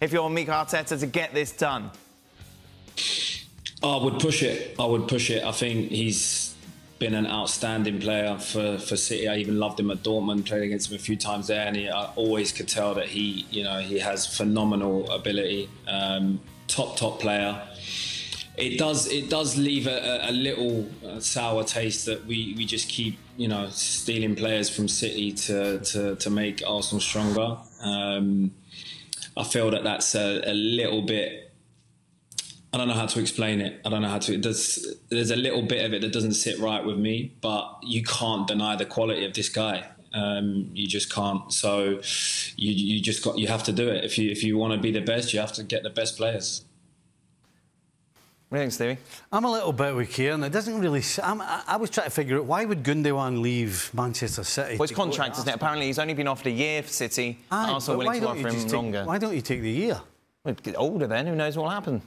if you're Mikel Arteta to get this done? I would push it. I would push it. I think he's been an outstanding player for, for City. I even loved him at Dortmund. Played against him a few times there, and he, I always could tell that he, you know, he has phenomenal ability. Um, top top player. It does it does leave a, a little uh, sour taste that we, we just keep you know stealing players from City to to, to make Arsenal stronger. Um, I feel that that's a, a little bit I don't know how to explain it. I don't know how to. There's there's a little bit of it that doesn't sit right with me, but you can't deny the quality of this guy. Um, you just can't. So you you just got you have to do it. If you if you want to be the best, you have to get the best players. What do you think, Stevie? I'm a little bit with Kieran. It doesn't really. I'm, I, I was trying to figure out why would Gundogan leave Manchester City? Well, his contract, isn't it? Apparently, he's only been offered a year for City. Aye, Arsenal willing to offer him take- longer. Why don't you take the year? Well, get older then. Who knows what will happen?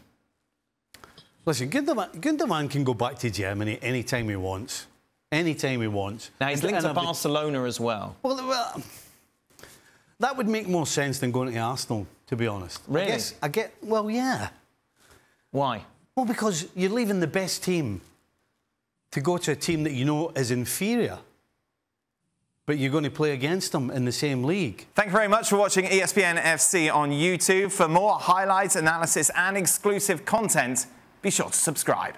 Listen, Gundogan, Gundogan can go back to Germany anytime he wants. Anytime he wants. Now he's And- linked and to been- Barcelona as well. Well, well, that would make more sense than going to Arsenal, to be honest. Really? I, guess, I get. Well, yeah. Why? Well, because you're leaving the best team to go to a team that you know is inferior, but you're going to play against them in the same league. Thank you very much for watching ESPN FC on YouTube. For more highlights, analysis, and exclusive content, be sure to subscribe.